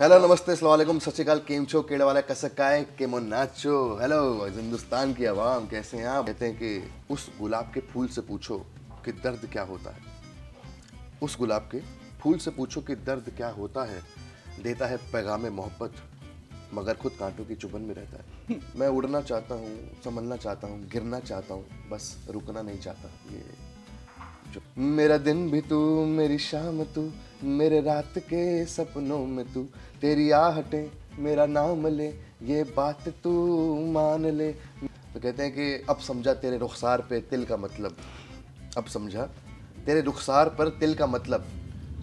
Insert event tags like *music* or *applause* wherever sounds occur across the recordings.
Hello नमस्ते अस्सलाम वालेकुम सत श्रीकाल, केम छो? केड़ा वाला कसकाए? केमो नाचो? हेलो हिंदुस्तान की आवाम, कैसे हैं आप? कहते हैं कि उस गुलाब के फूल से पूछो कि दर्द क्या होता है। उस गुलाब के फूल से पूछो कि दर्द क्या होता है। देता है पैगाम मोहब्बत, मगर खुद कांटों की चुभन में रहता है। मैं उड़ना चाहता हूँ, संभलना चाहता हूँ, गिरना चाहता हूँ, बस रुकना नहीं चाहता। ये मेरा दिन भी तू मेरी शाम तू मेरे रात के सपनों में तू। तेरी आहटें मेरा नाम ले ये बात तू मान ले। तो कहते हैं कि अब समझा तेरे रुखसार पे तिल का मतलब। अब समझा तेरे रुखसार पर तिल का मतलब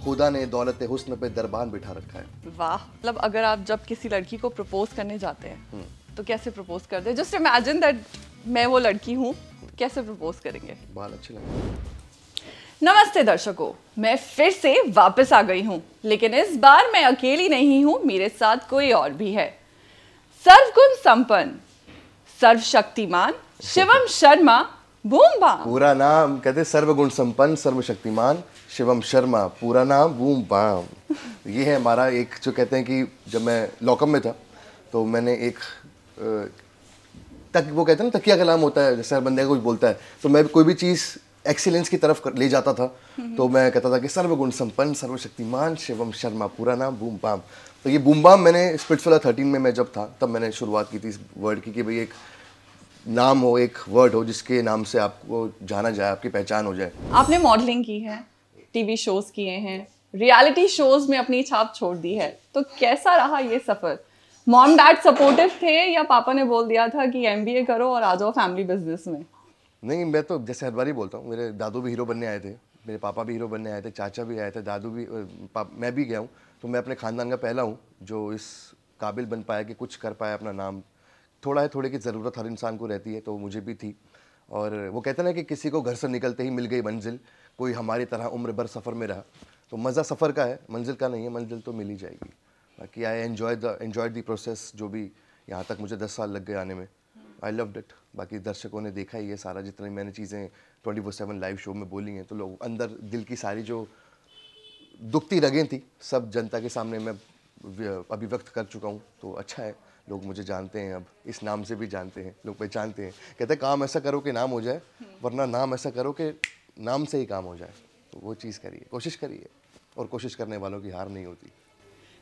खुदा ने दौलत हुस्न पे दरबान बिठा रखा है। वाह मतलब अगर आप जब किसी लड़की को प्रपोज करने जाते हैं तो कैसे प्रपोज करते हैं? जस्ट इमेजिन दैट मैं वो लड़की हूँ कैसे प्रपोज करेंगे? बाल अच्छे लगे नमस्ते दर्शकों, मैं फिर से वापस आ गई हूँ, लेकिन इस बार मैं अकेली नहीं हूँ, मेरे साथ कोई और भी है। सर्वगुण संपन्न, सर्वशक्तिमान, शिवम शर्मा बूम बाम पूरा नाम, कहते सर्वगुण संपन्न, सर्वशक्तिमान, शिवम शर्मा, पूरा नाम बूम बाम ये है हमारा एक जो कहते हैं कि जब मैं लॉकअप में था तो मैंने एक तक वो कहते हैं ना, तकिया का नाम होता है, जैसे हर बंदे का कोई बोलता है तो मैं कोई भी चीज़ एक्सीलेंस की तरफ़ कर- ले जाता था। तो मैं कहता था कि सर्वगुण संपन्न, सर्वशक्तिमान, शिवम शर्मा, पूरा नाम बूम बाम। तो ये बूम बाम मैंने स्पिट्सवाला थर्टीन में मैं जब था, तब मैंने शुरुआत की थी इस वर्ड की कि भाई एक नाम हो, एक वर्ड हो, जिसके नाम से आपको जाना जाए, आपकी पहचान हो जाए। आपने मॉडलिंग की है टीवी शोज़ किए हैं रियलिटी शोज़ में अपनी छाप छोड़ दी है तो कैसा रहा ये सफ़र? मॉम डैड सपोर्टिव थे या पापा ने बोल दिया था कि एमबीए करो और आ जाओ फैमिली बिज़नेस में? नहीं, मैं तो जैसे हर बार ही बोलता हूँ, मेरे दादू भी हीरो बनने आए थे, मेरे पापा भी हीरो बनने आए थे, चाचा भी आए थे, दादू भी मैं भी गया हूँ तो मैं अपने खानदान का पहला हूँ, जो इस काबिल बन पाया कि कुछ कर पाया अपना नाम। थोड़ा है, थोड़े की ज़रूरत हर इंसान को रहती है तो मुझे भी थी। और वो कहते ना कि किसी को घर से निकलते ही मिल गई मंजिल, कोई हमारी तरह उम्र भर सफ़र में रहा। तो मज़ा सफ़र का है, मंजिल का नहीं है, मंजिल तो मिल ही जाएगी। बाकी I enjoy the enjoy the process जो भी यहाँ तक मुझे दस साल लग गए आने में। आई लव्ड इट बाकी दर्शकों ने देखा ही है सारा, जितनी मैंने चीज़ें twenty four seven live show में बोली हैं तो लोग अंदर दिल की सारी जो दुखती रगें थी, सब जनता के सामने मैं अभिव्यक्त कर चुका हूँ। तो अच्छा है, लोग मुझे जानते हैं, अब इस नाम से भी जानते हैं, लोग पहचानते हैं। कहते हैं, काम ऐसा करो कि नाम हो जाए, वरना नाम ऐसा करो कि नाम से ही काम हो जाए। तो वो चीज़ करिए, कोशिश करिए, और कोशिश करने वालों की हार नहीं होती।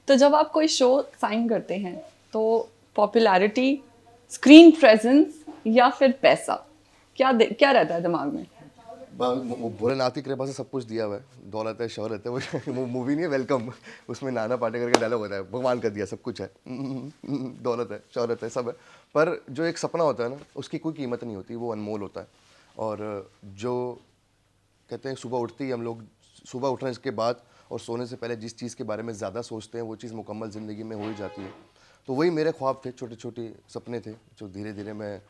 तो जब आप कोई शो साइन करते हैं तो पॉपुलैरिटी स्क्रीन प्रेजेंस या फिर पैसा? क्या क्या रहता है दिमाग में? वो भोलेनाथ की कृपा से सब कुछ दिया हुआ है। दौलत है, शौहरत है, वो वो मूवी नहीं है वेलकम उसमें नाना पाटेकर का डायलॉग होता है, भगवान का दिया सब कुछ है। *laughs* दौलत है, शौहरत है, सब है। पर जो एक सपना होता है ना, उसकी कोई कीमत नहीं होती, वो अनमोल होता है। और जो कहते हैं, सुबह उठते ही हम लोग, सुबह उठने के बाद और सोने से पहले जिस चीज़ के बारे में ज़्यादा सोचते हैं, वो चीज़ मुकम्मल ज़िंदगी में हो ही जाती है। तो वही मेरे ख्वाब थे छोटे छोटे सपने थे, जो धीरे धीरे मैं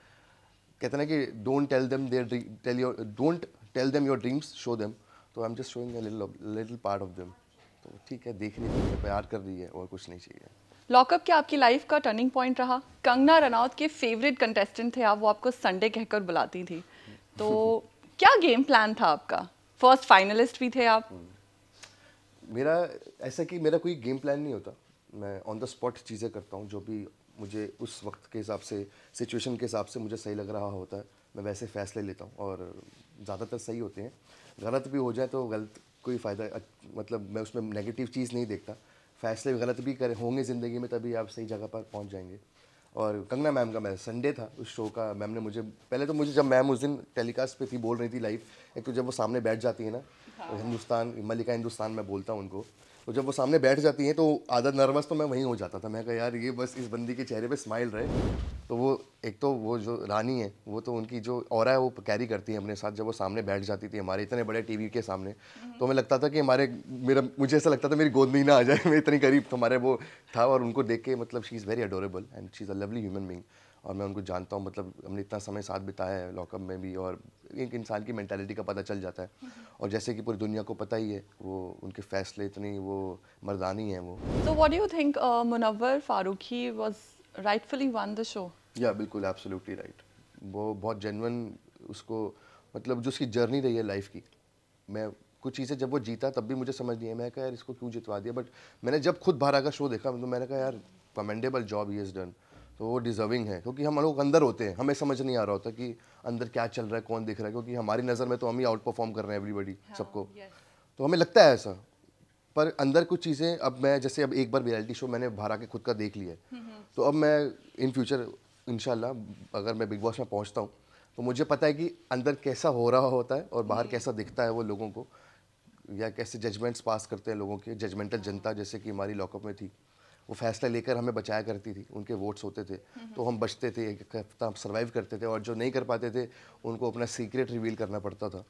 कहते ना कि don't tell them there tell your don't tell them your dreams show them तो I am just showing a little little part of them तो ठीक है देख है प्यार कर रही है और कुछ नहीं चाहिए। लॉकअप क्या आपकी लाइफ का टर्निंग पॉइंट रहा? कंगना रनौत के फेवरेट कंटेस्टेंट थे आप वो आपको संडे कहकर बुलाती थी। तो *laughs* क्या गेम प्लान था आपका? फ़र्स्ट फाइनलिस्ट भी थे आप? मेरा ऐसा कि मेरा कोई गेम प्लान नहीं होता। मैं ऑन द स्पॉट चीज़ें करता हूँ जो भी मुझे उस वक्त के हिसाब से सिचुएशन के हिसाब से मुझे सही लग रहा होता है। मैं वैसे फैसले लेता हूँ और ज़्यादातर सही होते हैं। गलत भी हो जाए तो गलत कोई फ़ायदा मतलब मैं उसमें नेगेटिव चीज़ नहीं देखता। फैसले गलत भी करें होंगे ज़िंदगी में तभी आप सही जगह पर पहुँच जाएँगे। और कंगना मैम का मैं संडे था उस शो का मैम ने मुझे पहले तो मुझे जब मैम उस दिन टेलीकास्ट पे थी बोल रही थी लाइव एक तो जब वो सामने बैठ जाती है ना तो हिंदुस्तान मलिका हिंदुस्तान मैं बोलता हूँ उनको। तो जब वो सामने बैठ जाती हैं तो आधा नर्वस तो मैं वहीं हो जाता था। मैं कहा, यार, ये बस इस बंदी के चेहरे पे स्माइल रहे। तो वो, एक तो वो जो रानी है, वो तो उनकी जो और है, वो कैरी करती है अपने साथ। जब वो सामने बैठ जाती थी हमारे, इतने बड़े टीवी के सामने तो हमें लगता था कि हमारे, मेरा, मुझे ऐसा लगता था मेरी गोद में ही ना आ जाए। *laughs* मैं इतनी करीब तो हमारे वो था और उनको देख के मतलब she is very adorable and she is a lovely human being और मैं उनको जानता हूँ मतलब हमने इतना समय साथ बिताया है लॉकअप में भी और एक इंसान की मैंटेलिटी का पता चल जाता है। और जैसे कि पूरी दुनिया को पता ही है वो उनके फैसले इतनी वो मर्दानी हैं वो। Do you think uh, Munawwar Farooqi was rightfully won the show? या बिल्कुल एब्सोल्युटली राइट वो बहुत जेनवन उसको मतलब जो उसकी जर्नी रही है लाइफ की। मैं कुछ चीज़ें जब वो जीता तब भी मुझे समझ नहीं है मैं कहा यार इसको क्यों जितवा दिया? बट मैंने जब खुद बारह का शो देखा तो मैंने कहा यार commendable job he is done तो वो डिज़र्विंग है क्योंकि हम लोग अंदर होते हैं। हमें समझ नहीं आ रहा होता कि अंदर क्या चल रहा है कौन दिख रहा है क्योंकि हमारी नज़र में तो हम ही आउट परफॉर्म कर रहे हैं एवरीबडी हाँ, सबको। तो हमें लगता है ऐसा। पर अंदर कुछ चीज़ें अब मैं जैसे अब एक बार रियलिटी शो मैंने बाहर आके खुद का देख लिया है। हम्म, हम्म। तो अब मैं इन फ्यूचर इनशाला अगर मैं बिग बॉस में पहुँचता हूँ तो मुझे पता है कि अंदर कैसा हो रहा होता है और बाहर कैसा दिखता है वो लोगों को या कैसे जजमेंट्स पास करते हैं लोगों के जजमेंटल जनता जैसे कि हमारी लॉकअप में थी। वो फैसला लेकर हमें बचाया करती थी उनके वोट्स होते थे। तो हम बचते थे एक हफ़्ता सर्वाइव करते थे और जो नहीं कर पाते थे उनको अपना सीक्रेट रिवील करना पड़ता था।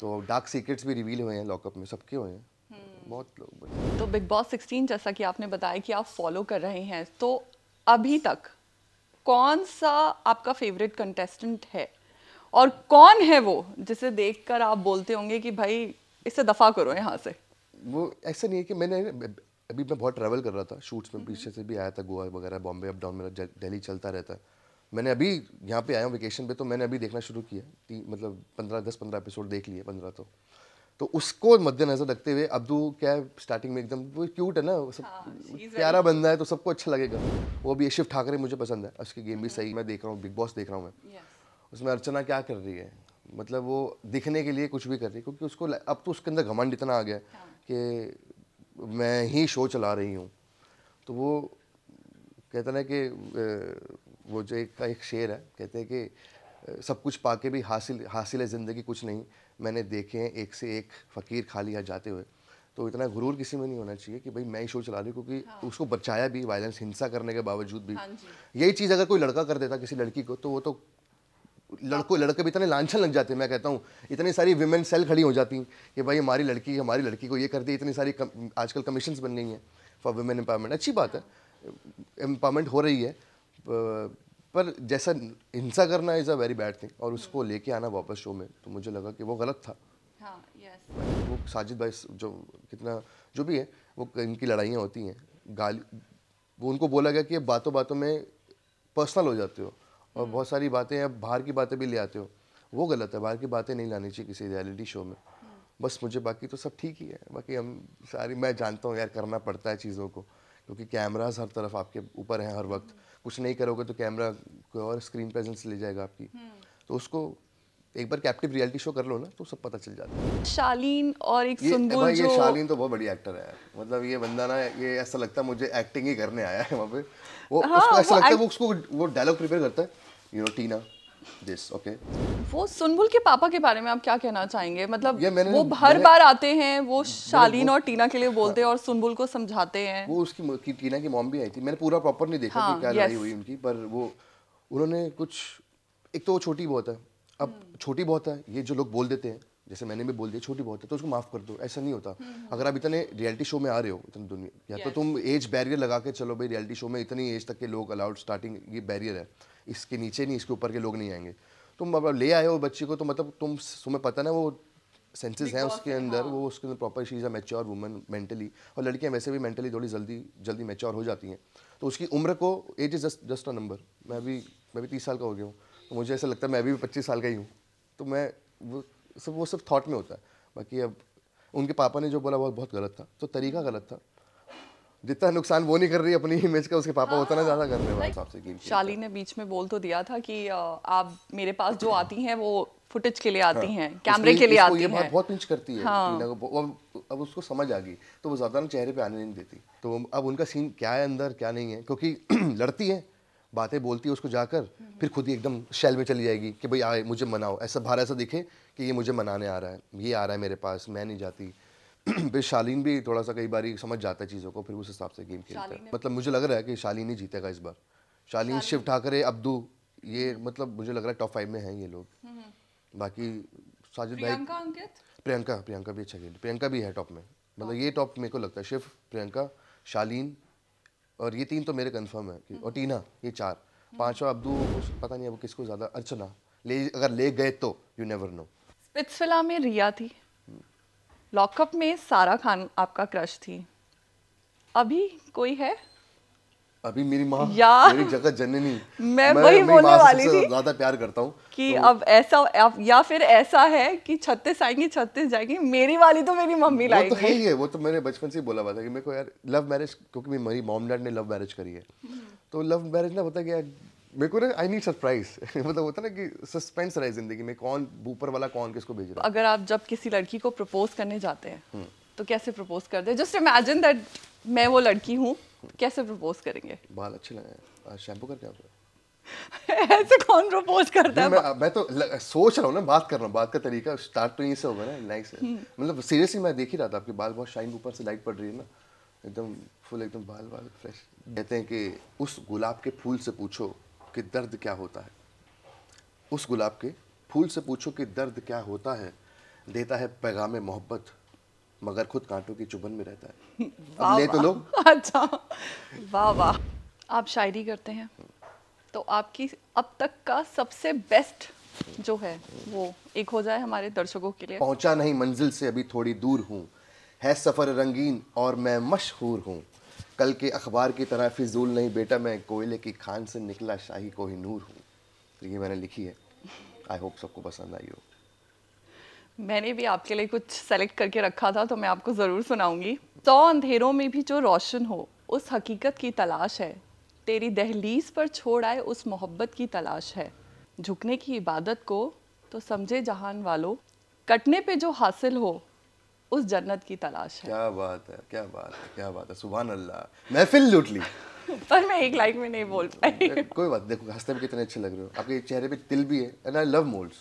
तो डार्क सीक्रेट्स भी रिवील हुए हैं लॉकअप में सबके हुए हैं। हम्म। बहुत लोग तो बिग बॉस सिक्सटीन जैसा कि आपने बताया कि आप फॉलो कर रहे हैं तो अभी तक कौन सा आपका फेवरेट कंटेस्टेंट है? और कौन है वो जिसे देखकर आप बोलते होंगे कि भाई इसे दफ़ा करो यहाँ से? वो ऐसा नहीं है कि मैंने अभी मैं बहुत ट्रैवल कर रहा था शूट्स में पीछे से भी आया था गोवा वगैरह बॉम्बे अप डाउन मेरा दिल्ली चलता रहता है। मैंने अभी यहाँ पे आया हूँ वेकेशन पे तो मैंने अभी देखना शुरू किया मतलब पंद्रह दस पंद्रह एपिसोड देख लिए पंद्रह तो। तो उसको मद्देनजर रखते हुए अब्दू क्या है स्टार्टिंग में एकदम वो क्यूट है ना सब हाँ, प्यारा बंदा है तो सबको अच्छा लगेगा। वो भी शिव ठाकरे मुझे पसंद है उसकी गेम भी सही मैं देख रहा हूँ बिग बॉस देख रहा हूँ मैं। उसमें अर्चना क्या कर रही है मतलब वो दिखने के लिए कुछ भी कर रही है क्योंकि उसको अब तो उसके अंदर घमंड इतना आ गया हाँ। कि मैं ही शो चला रही हूँ। तो वो कहते ना कि वो जो एक का एक शेर है कहते हैं कि सब कुछ पाके भी हासिल हासिल है ज़िंदगी कुछ नहीं। मैंने देखे हैं एक से एक फ़कीर खा लिया जाते हुए। तो इतना गुरूर किसी में नहीं होना चाहिए कि भाई मैं ही शो चला रही हूँ क्योंकि हाँ। उसको बचाया भी वायलेंस हिंसा करने के बावजूद भी। हाँ यही चीज़ अगर कोई लड़का कर देता किसी लड़की को तो वो तो लड़कों लड़के भी इतने लाछन लग जाते हैं मैं कहता हूँ। इतनी सारी विमेन सेल खड़ी हो जाती कि भाई हमारी लड़की हमारी लड़की को ये कर दी इतनी सारी कम, आजकल कमीशन बन गई हैं फॉर वुमेन एम्पावरमेंट अच्छी बात है एम्पावरमेंट हो रही है पर जैसा हिंसा करना is a very bad thing और उसको लेके आना वापस शो में तो मुझे लगा कि वो गलत था। हाँ, yes. वो साजिद भाई जो कितना जो भी है वो इनकी लड़ाइयाँ होती हैं गाली वो उनको बोला गया कि बातों बातों में पर्सनल हो जाते हो। और। बहुत सारी बातें अब बाहर की बातें भी ले आते हो। वो गलत है बाहर की बातें नहीं लानी चाहिए किसी रियलिटी शो में। बस मुझे बाकी तो सब ठीक ही है बाकी हम सारी मैं जानता हूँ यार करना पड़ता है चीज़ों को क्योंकि कैमराज हर तरफ़ आपके ऊपर हैं हर वक्त। कुछ नहीं करोगे तो कैमरा कोई और स्क्रीन प्रेजेंस ले जाएगा आपकी। तो उसको एक बार कैप्टिव रियलिटी शो कर लो ना तो सब पता चल जाता है। शालीन और एक ये, भाई जो... ये शालीन तो बहुत बड़ी एक्टर है मतलब ये बंदा ना ये ऐसा लगता है मुझे एक्टिंग ही करने आया है वहाँ पे। वो हाँ, उसको ऐसा लगता है वो उसको वो डायलॉग प्रिपेयर करता है। You know Tina this okay वो सुनबुल के पापा के बारे में आप क्या कहना चाहेंगे? मतलब वो हर बार आते हैं वो शालीन और टीना के लिए बोलते हैं हाँ। और सुनबुल को समझाते हैं। वो उसकी की, टीना की मॉम भी आई थी। मैंने पूरा प्रॉपर नहीं देखा हाँ, कि क्या लड़ाई हुई उनकी पर वो उन्होंने कुछ एक तो वो छोटी बहुत है। अब हम्म। छोटी बहुत है ये जो लोग बोल देते हैं जैसे मैंने भी बोल दिया छोटी बहुत है तो उसको माफ़ कर दो ऐसा नहीं होता। हम्म, हम्म। अगर आप इतने रियलिटी शो में आ रहे हो इतनी दुनिया या तो तुम एज बैरियर लगा के चलो भाई रियलिटी शो में इतनी एज तक के लोग अलाउड स्टार्टिंग ये बैरियर है। इसके नीचे नहीं इसके ऊपर के लोग नहीं आएँगे। तुम अब ले आए हो बच्ची को तो मतलब तुम तुम्हें पता ना वो सेंसेस हैं उसके अंदर हाँ। वो उसके अंदर proper she is a mature woman mentally और लड़कियाँ वैसे भी मेंटली थोड़ी जल्दी जल्दी मेच्योर हो जाती हैं। तो उसकी उम्र को age is just just a number मैं भी मैं भी तीस साल का हो गया हूँ। तो मुझे ऐसा लगता है मैं अभी भी पच्चीस साल का ही हूँ। तो मैं वो सब वो सब थाट में होता है। बाकी अब उनके पापा ने जो बोला वो बहुत गलत था। तो तरीका गलत था। जितना नुकसान वो नहीं कर रही अपनी इमेज का उसके पापा उतना ज़्यादा कर रहे हैं हिसाब से शाली ने बीच में बोल तो दिया था कि आप मेरे पास जो आती हैं वो फुटेज के लिए आती हाँ, हैं कैमरे के लिए आती हैं। बहुत पिंच करती है हाँ, अब, अब उसको समझ आ गई तो वो ज़्यादा ना चेहरे पे आने नहीं देती। तो अब उनका सीन क्या है अंदर क्या नहीं है क्योंकि *clears throat* लड़ती है बातें बोलती है उसको जाकर फिर खुद ही एकदम शैल में चली जाएगी कि भाई आए मुझे मनाओ। ऐसा बाहर ऐसा दिखे कि ये मुझे मनाने आ रहा है ये आ रहा है मेरे पास मैं नहीं जाती। *clears throat* फिर शालीन भी थोड़ा सा कई बार समझ जाता है चीज़ों को फिर उस हिसाब से गेम खेलता है। मतलब मुझे लग रहा है कि शालीन ही जीतेगा इस बार। शालीन शिव ठाकरे अब्दू ये मतलब मुझे लग रहा है टॉप फाइव में हैं ये लोग। हम्म, हम्म। बाकी साजिद भाई प्रियंका प्रियंका भी अच्छा खेल प्रियंका भी है टॉप में। मतलब ये टॉप मेरे को लगता है। शिव प्रियंका शालीन और ये तीन तो मेरे कंफर्म है और टीना ये चार। पांचवा अब्दू पता नहीं अब किसको ज़्यादा अर्चना। ले अगर ले गए तो यू नेवर नो स्पिट्सविला में रिया थी। लॉकअप में सारा खान आपका क्रश थी। अभी कोई है? अभी मेरी माँ या- मेरी जगह जननी। *laughs* मैं वही बोलने वाली थी। ज़्यादा प्यार करता हूँ कि तो, अब ऐसा या फिर ऐसा है कि छत्तीस आएँगे छत्तीस जाएँगे मेरी वाली तो मेरी मम्मी वो तो है ही है वो तो मैंने बचपन से ही बोला हुआ था कि मेरे को यार लव मैरिज क्योंकि मेरी- मॉम डैड ने लव मैरिज करी है। तो लव मैरिज ना होता है कि यार मेरे को ना आई नीड सरप्राइज़ मतलब होता ना कि सस्पेंस रहे ज़िंदगी में कौन ऊपर वाला कौन किसको भेज रहा है। अगर आप जब किसी लड़की को प्रपोज करने जाते हैं हम्म। तो कैसे प्रपोज करते हैं? जस्ट इमेजिन दैट मैं वो लड़की हूँ कैसे प्रपोज करेंगे? बाल अच्छे लगे शैम्पू करके आप *laughs* ऐसे कौन प्रपोज करता है? मैं मैं तो ल, सोच रहा हूँ ना बात कर रहा हूँ बात का तरीका स्टार्ट तो यहीं से होगा ना नाइस मतलब सीरियसली मैं देख ही रहा था आपके बाल बहुत शाइन ऊपर से लाइट पड़ रही है ना एकदम फुल एकदम बाल बाल फ्रेश कहते हैं कि उस गुलाब के फूल से पूछो कि दर्द क्या होता है? उस गुलाब के फूल से पूछो कि दर्द क्या होता है। देता है पैगाम मोहब्बत मगर खुद कांटों की चुभन में रहता है। अब ले तो लो। *laughs* अच्छा। वाह वाह। आप शायरी करते हैं। तो आपकी अब तक का सबसे बेस्ट जो है वो एक हो जाए हमारे दर्शकों के लिए। पहुँचा नहीं मंजिल से अभी थोड़ी दूर हूँ। है सफ़र रंगीन और मैं मशहूर हूँ। कल के अखबार की तरह फिजूल नहीं, बेटा मैं कोयले की खान से निकला, शाही कोही नूर हूँ। तो ये मैंने लिखी है। आई होप सबको पसंद आई हो। मैंने भी आपके लिए कुछ सेलेक्ट करके रखा था तो मैं आपको ज़रूर सुनाऊँगी। सौ अंधेरों में भी जो रोशन हो, उस हकीकत की तलाश है। तेरी दहलीज पर छोड़ आए उस मोहब्बत की तलाश है। झुकने की इबादत को तो समझे जहान वालों। कटने पे जो हासिल हो उस जन्नत की तलाश है। क्या बात है क्या बात है क्या बात है सुबह अल्लाह महफिल लूट ली। *laughs* पर मैं एक लाइन में नहीं बोल पाई। कोई बात देखो हँसते भी कितने अच्छे लग रहे हो। आपके चेहरे पे तिल भी है एंड आई लव मोल्ड्स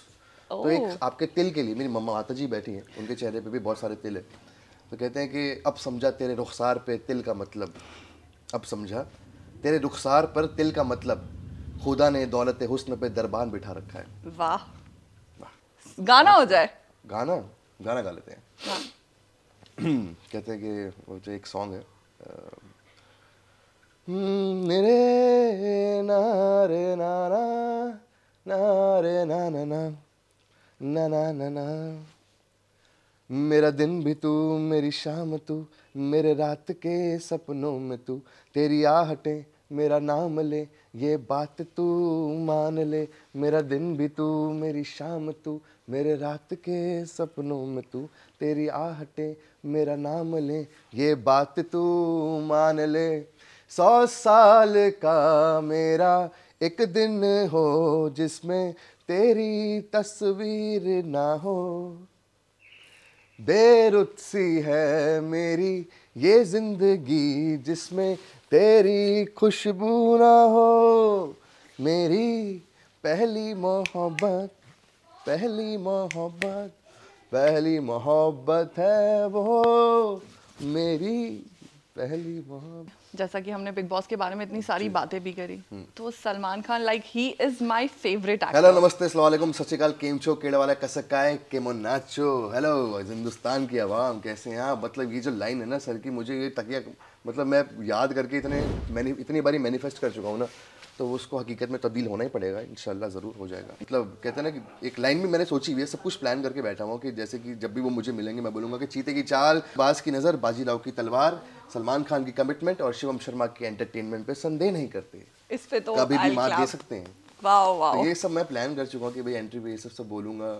तो एक आपके तिल के लिए मेरी मम्मा माता जी बैठी हैं उनके चेहरे पे भी बहुत सारे तिल है। तो कहते हैं कि अब समझा तेरे रुखसार पे तिल का मतलब। अब समझा तेरे रुखसार पर तिल का मतलब खुदा ने दौलत हुस्न पे दरबान बिठा रखा है। वाह। गाना हो जाए। गाना? गाना गा लेते हैं। हाँ। कहते हैं कि वो जो एक सॉन्ग है रे नारे नाना नारे ना ना ना ना ना ना ना मेरा दिन भी तू, मेरी शाम तू, मेरे रात के सपनों में तू, तेरी आहटें मेरा नाम ले, ये बात तू मान ले। मेरा दिन भी तू, मेरी शाम तू, मेरे रात के सपनों में तू। तेरी आहटें मेरा नाम ले, ये बात तू मान ले। सौ साल का मेरा एक दिन हो, जिसमें तेरी तस्वीर ना हो। बेरुत है मेरी ये ज़िंदगी जिसमें तेरी खुशबू ना हो, मेरी पहली मोहब्बत पहली मोहब्बत पहली मोहब्बत है वो मेरी पहली मोहब्बत। जैसा कि हमने बिग बॉस के बारे में इतनी सारी बातें भी करी। तो Salman Khan like he is my favourite actor hello नमस्ते अस्सलाम वालेकुम। सचिकाल केमचो केम छो केड़ा वाला कसकाय केमो नाचो। हेलो हिंदुस्तान की आवाम कैसे हैं आप? मतलब ये जो लाइन है ना सर की मुझे ये तकिया मतलब मैं याद करके इतने मैंने इतनी बारी मैनिफेस्ट कर चुका हूँ ना। तो उसको हकीकत में तब्दील होना ही पड़ेगा इन ज़रूर हो जाएगा। मतलब कहते हैं ना कि एक लाइन भी मैंने सोची हुई है सब कुछ प्लान करके बैठा हुआ कि जैसे कि जब भी वो मुझे मिलेंगे मैं बोलूँगा कि चीते की चाल बाज की नज़र बाजीराव की तलवार सलमान खान की कमिटमेंट और शिवम शर्मा की एंटरटेनमेंट पे संदेह नहीं करते। इस पे तो कभी भी मात दे सकते हैं। Wow wow. तो ये सब मैं प्लान कर चुका हूँ कि भाई एंट्री पे ये सब सब बोलूँगा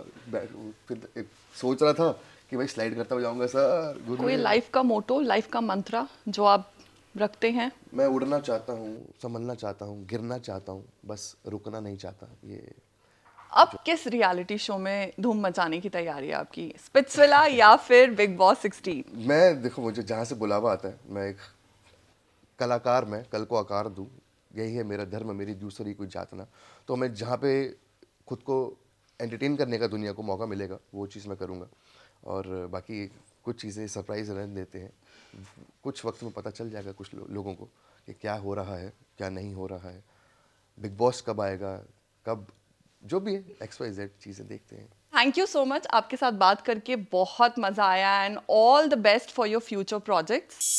फिर एक सोच रहा था कि भाई स्लाइड करता हुआ जाऊँगा सर कोई लाइफ का मोटो लाइफ का मंत्रा जो आप रखते हैं? मैं उड़ना चाहता हूँ संभलना चाहता हूँ गिरना चाहता हूँ बस रुकना नहीं चाहता ये अब किस रियलिटी शो में धूम मचाने की तैयारी है आपकी? स्पिट्सविला *laughs* या फिर बिग बॉस 16 मैं देखो मुझे जहाँ से बुलावा आता है मैं एक कलाकार मैं कल को आकार दूँ यही है मेरा धर्म मेरी दूसरी कोई जातना तो मैं जहाँ पे खुद को एंटरटेन करने का दुनिया को मौका मिलेगा वो चीज़ मैं करूँगा। और बाकी कुछ चीज़ें सरप्राइज़ रहने देते हैं। कुछ वक्त में पता चल जाएगा कुछ लो, लोगों को कि क्या हो रहा है क्या नहीं हो रहा है। बिग बॉस कब आएगा कब जो भी है एक्स वाई जेड चीज़ें देखते हैं। थैंक यू सो मच आपके साथ बात करके बहुत मज़ा आया and all the best for your future projects